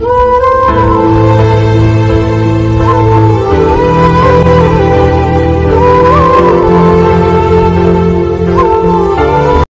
Música